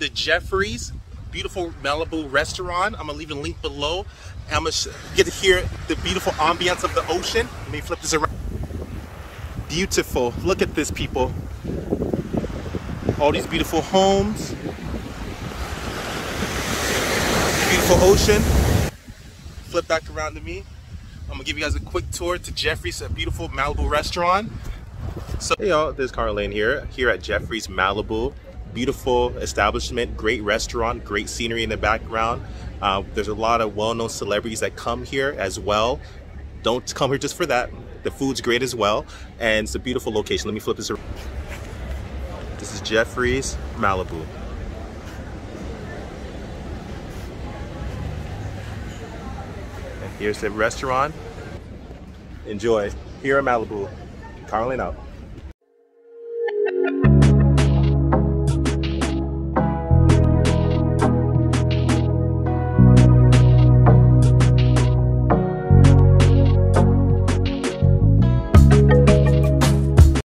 the Geoffrey's beautiful Malibu restaurant. I'm gonna leave a link below. I'm gonna get to hear the beautiful ambiance of the ocean. Let me flip this around. Beautiful. Look at this, people. All these beautiful homes. Beautiful ocean. Flip back around to me. I'm gonna give you guys a quick tour to Geoffrey's, a beautiful Malibu restaurant. So, hey y'all, this is Carlane here, here at Geoffrey's Malibu beautiful establishment, great restaurant, great scenery in the background. Uh, there's a lot of well-known celebrities that come here as well. Don't come here just for that. The food's great as well, and it's a beautiful location. Let me flip this around. This is Geoffrey's Malibu. And here's the restaurant. Enjoy. Here in Malibu. Carlane out.